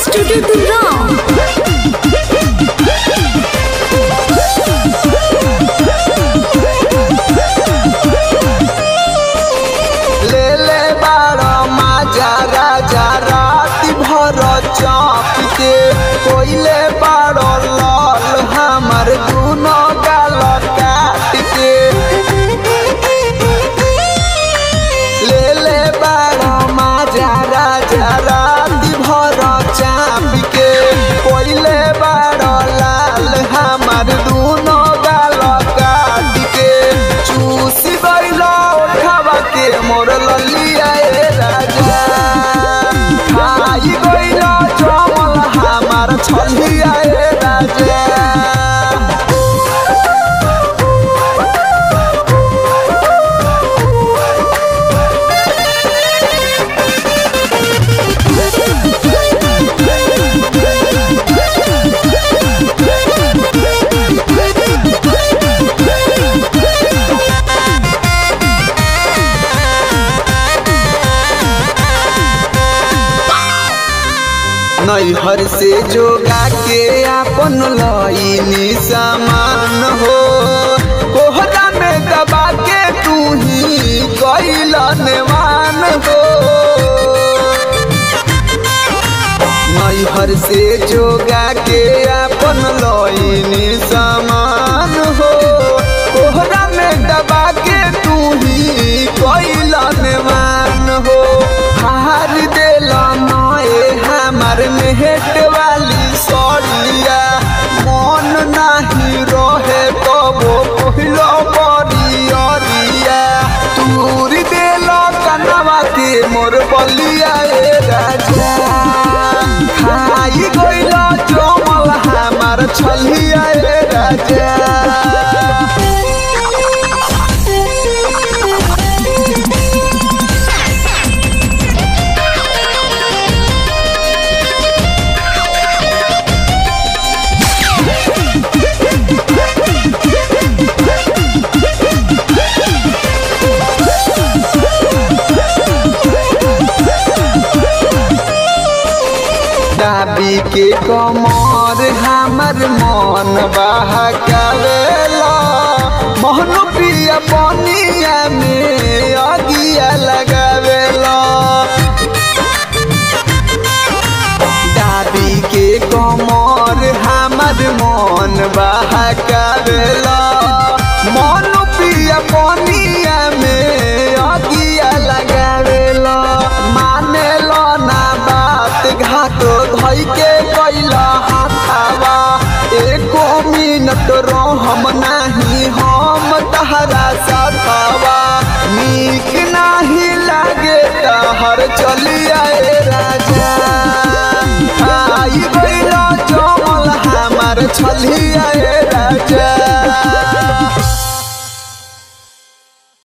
Music by Master Tuturam. ले मोर राजा। हमार छलिया नैहर से जोगा के आपन लईनी समान हो। कोहरा में दबा के तू ही कैल नेवान हो। नैहर से जोगा के आपन लईनी सामान हमार वाली सड़िया मन नाही रहे कबो पहिलो बरियरिया तूर देल कनवा के मोर बलिया ए राजा। खाई गइल जमल, हमार छलिया राजा। दाबी के कमर हमर मन बहकावेला। मोहन पिया पनिया में अगिया लगावेला। दाबी के कमर हमर मन बहकावेला। मन मिनट हम नहीं, हम तहरा सतावा। नीक नहीं लगे तहर चलिया आए राजा। आई भैया जमल हमार छलिया